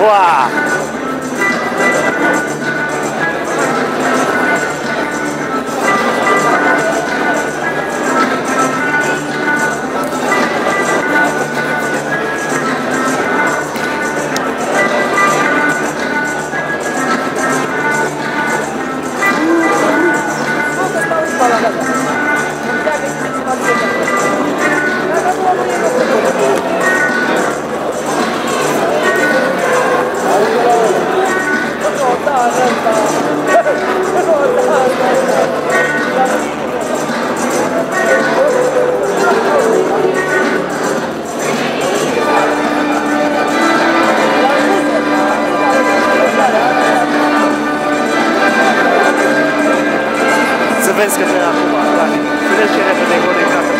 哇！Vezi că te acum, Dani. Să vezi ce repede e gol în casă.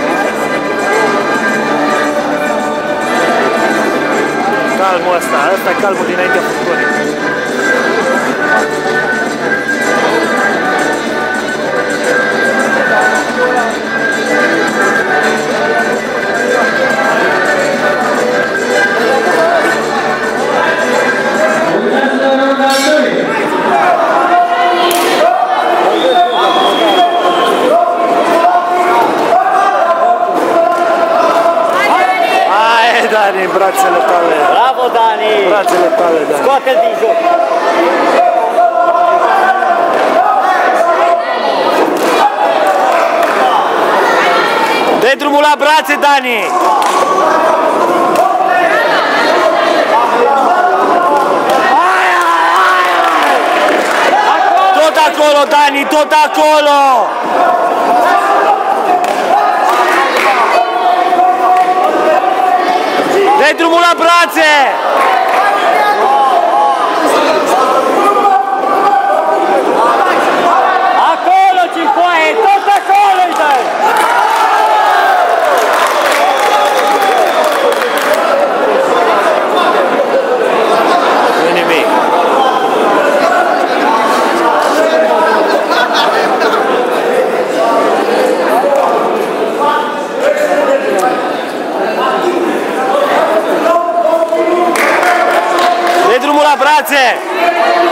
Calmul ăsta, ăsta e calmul dinaintea furtunii. Dani, în brațele tale. Bravo, Dani! Brațele tale, Dani. Scoate-l din joc! Dă drumul la brațe, Dani! Tot acolo, Dani, tot acolo! Dă drumul la brațe! れ。